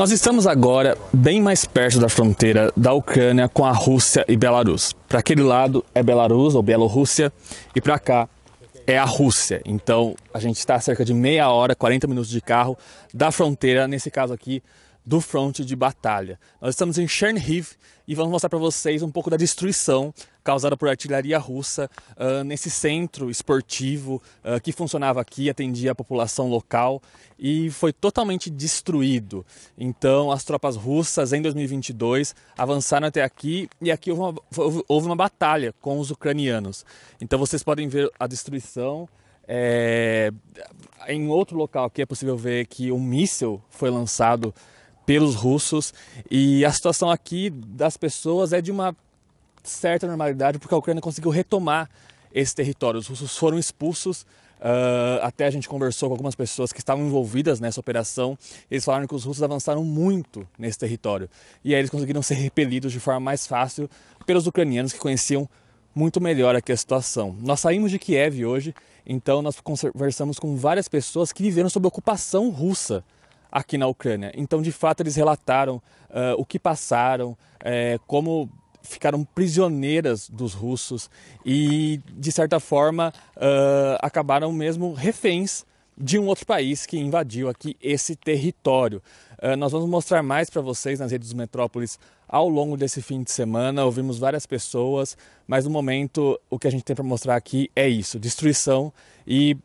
Nós estamos agora bem mais perto da fronteira da Ucrânia com a Rússia e Belarus. Para aquele lado é Belarus ou Bielorrússia e para cá é a Rússia. Então a gente está a cerca de meia hora, 40 minutos de carro da fronteira, nesse caso aqui do fronte de batalha. Nós estamos em Chernihiv e vamos mostrar para vocês um pouco da destruição causada por artilharia russa uh, nesse centro esportivo uh, que funcionava aqui, atendia a população local e foi totalmente destruído. Então, as tropas russas em 2022 avançaram até aqui e aqui houve uma, houve uma batalha com os ucranianos. Então, vocês podem ver a destruição. É... Em outro local aqui é possível ver que um míssil foi lançado pelos russos e a situação aqui das pessoas é de uma certa normalidade porque a Ucrânia conseguiu retomar esse território. Os russos foram expulsos. Uh, até a gente conversou com algumas pessoas que estavam envolvidas nessa operação. Eles falaram que os russos avançaram muito nesse território e aí eles conseguiram ser repelidos de forma mais fácil pelos ucranianos que conheciam muito melhor aqui a situação. Nós saímos de Kiev hoje, então nós conversamos com várias pessoas que viveram sob ocupação russa aqui na Ucrânia. Então, de fato, eles relataram uh, o que passaram, uh, como ficaram prisioneiras dos russos e, de certa forma, uh, acabaram mesmo reféns de um outro país que invadiu aqui esse território. Nós vamos mostrar mais para vocês nas redes dos Metrópolis ao longo desse fim de semana. Ouvimos várias pessoas, mas no momento o que a gente tem para mostrar aqui é isso: destruição e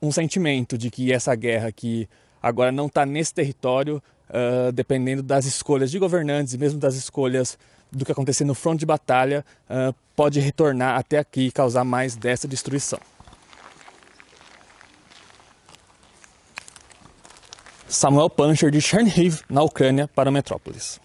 um sentimento de que essa guerra aqui agora não está nesse território, uh, dependendo das escolhas de governantes e mesmo das escolhas do que acontecer no front de batalha, uh, pode retornar até aqui e causar mais dessa destruição. Samuel Pancher de Chernihiv, na Ucrânia, para Metrópolis.